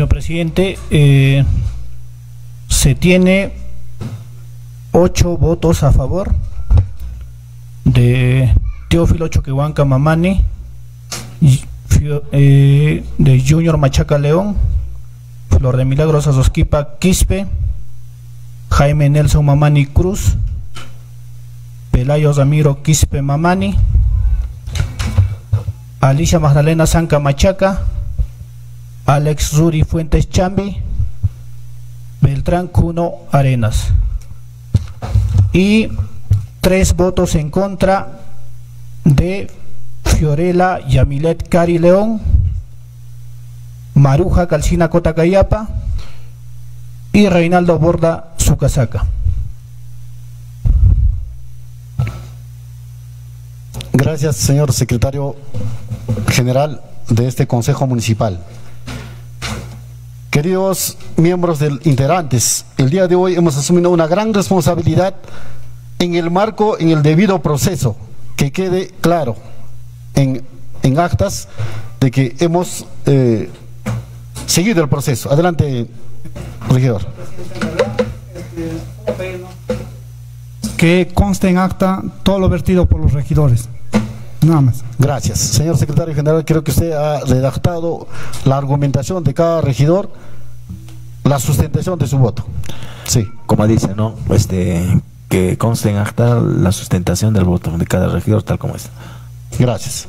Señor presidente, eh, se tiene ocho votos a favor de Teófilo Choquehuanca Mamani, eh, de Junior Machaca León, Flor de Milagros Azosquipa Quispe, Jaime Nelson Mamani Cruz, Pelayo Ramiro Quispe Mamani, Alicia Magdalena Zanca Machaca, Alex Ruri Fuentes Chambi, Beltrán Cuno Arenas. Y tres votos en contra de Fiorella Yamilet Cari León, Maruja Calcina Cotacayapa y Reinaldo Borda Sucasaca. Gracias, señor secretario general de este Consejo Municipal. Queridos miembros del integrantes, el día de hoy hemos asumido una gran responsabilidad en el marco, en el debido proceso, que quede claro en, en actas de que hemos eh, seguido el proceso. Adelante, regidor. Que conste en acta todo lo vertido por los regidores. Nada más. Gracias. Señor secretario general, creo que usted ha redactado la argumentación de cada regidor, la sustentación de su voto. Sí. Como dice, ¿no? Este, que conste en acta la sustentación del voto de cada regidor tal como es. Gracias.